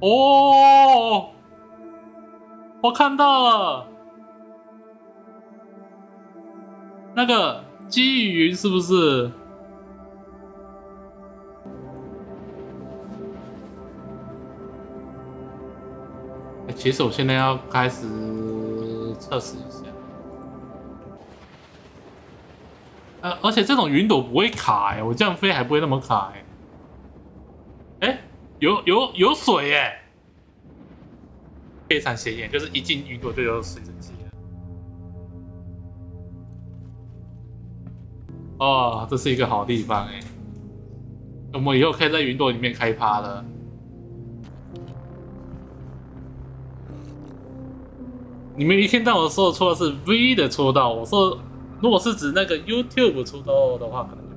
哦，我看到了，那个基于云是不是？欸其实我现在要开始测试一下。呃，而且这种云朵不会卡哎、我这样飞还不会那么卡哎、哎、有有有水耶、非常显眼，就是一进云朵就有水蒸气了。哦，这是一个好地方哎、我们以后可以在云朵里面开趴了。你们一天到晚说的错的是 V 的戳到，我说如果是指那个 YouTube 出道的话，可能